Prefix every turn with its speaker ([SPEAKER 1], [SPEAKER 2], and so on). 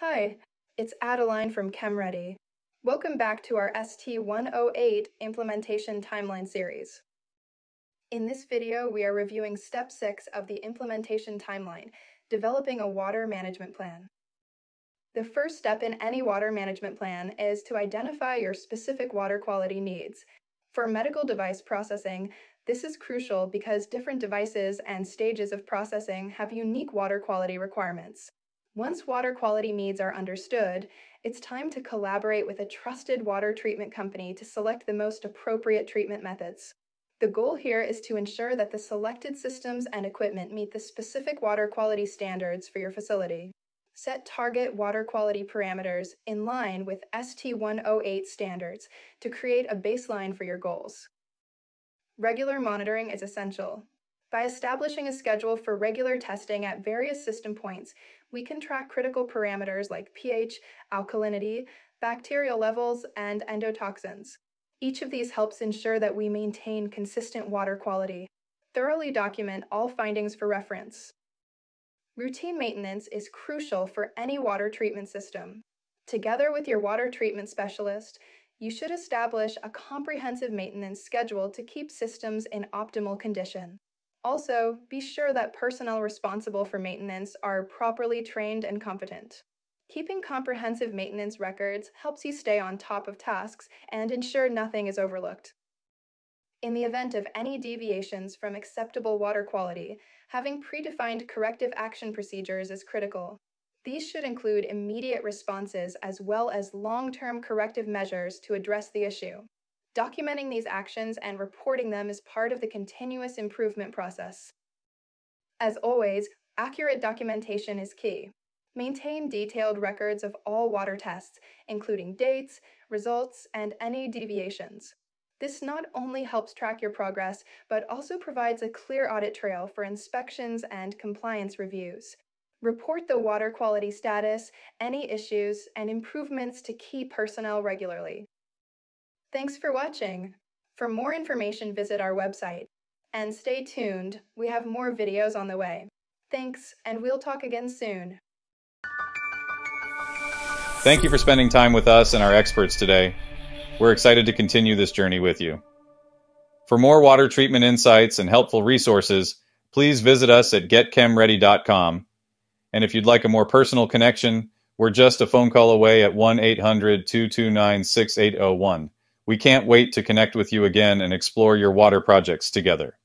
[SPEAKER 1] Hi, it's Adeline from ChemReady. Welcome back to our ST108 implementation timeline series. In this video, we are reviewing step six of the implementation timeline, developing a water management plan. The first step in any water management plan is to identify your specific water quality needs. For medical device processing, this is crucial because different devices and stages of processing have unique water quality requirements. Once water quality needs are understood, it's time to collaborate with a trusted water treatment company to select the most appropriate treatment methods. The goal here is to ensure that the selected systems and equipment meet the specific water quality standards for your facility. Set target water quality parameters in line with ST108 standards to create a baseline for your goals. Regular monitoring is essential. By establishing a schedule for regular testing at various system points, we can track critical parameters like pH, alkalinity, bacterial levels, and endotoxins. Each of these helps ensure that we maintain consistent water quality. Thoroughly document all findings for reference. Routine maintenance is crucial for any water treatment system. Together with your water treatment specialist, you should establish a comprehensive maintenance schedule to keep systems in optimal condition. Also, be sure that personnel responsible for maintenance are properly trained and competent. Keeping comprehensive maintenance records helps you stay on top of tasks and ensure nothing is overlooked. In the event of any deviations from acceptable water quality, having predefined corrective action procedures is critical. These should include immediate responses as well as long-term corrective measures to address the issue. Documenting these actions and reporting them is part of the continuous improvement process. As always, accurate documentation is key. Maintain detailed records of all water tests, including dates, results, and any deviations. This not only helps track your progress, but also provides a clear audit trail for inspections and compliance reviews. Report the water quality status, any issues, and improvements to key personnel regularly. Thanks for watching. For more information, visit our website. And stay tuned, we have more videos on the way. Thanks, and we'll talk again soon.
[SPEAKER 2] Thank you for spending time with us and our experts today. We're excited to continue this journey with you. For more water treatment insights and helpful resources, please visit us at getchemready.com. And if you'd like a more personal connection, we're just a phone call away at 1 800 229 6801. We can't wait to connect with you again and explore your water projects together.